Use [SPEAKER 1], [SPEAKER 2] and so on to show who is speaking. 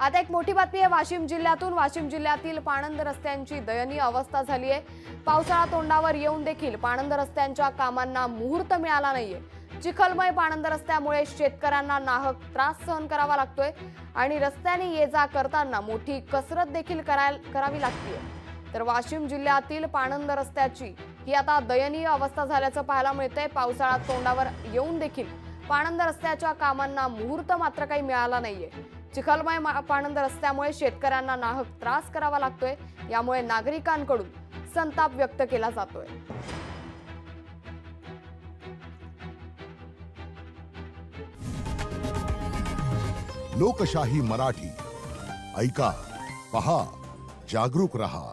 [SPEAKER 1] आता एक मोठी बातमी आहे. वाशिम जिल्ह्यातून वाशिम जिल्ह्यातील पाणंद रस्त्यांची दयनीय अवस्था झाली आहे. पावसाळा तोंडावर येऊन देखील पाणंद रस्त्यांच्या कामांना मुहूर्त मिळाला नाहीये. चिखलमय पाणंद रस्त्यामुळे शेतकऱ्यांना नाहक त्रास सहन करावा लागतोय आणि रस्त्याने ये जा करताना मोठी कसरत देखील कराय करावी लागते तर वाशिम जिल्ह्यातील पाणंद रस्त्याची ही आता दयनीय अवस्था झाल्याचं पाहायला मिळतंय. पावसाळा तोंडावर येऊन देखील पाणंद रस्त्याच्या कामांना मुहूर्त मात्र काही मिळाला नाहीये. चिखलमय पाणंद रस्त्यामुळे शेतकऱ्यांना नाहक त्रास करावा लागतोय. यामुळे नागरिकांकडून संताप व्यक्त केला जातोय.
[SPEAKER 2] लोकशाही मराठी. ऐका पहा जागरूक रहा.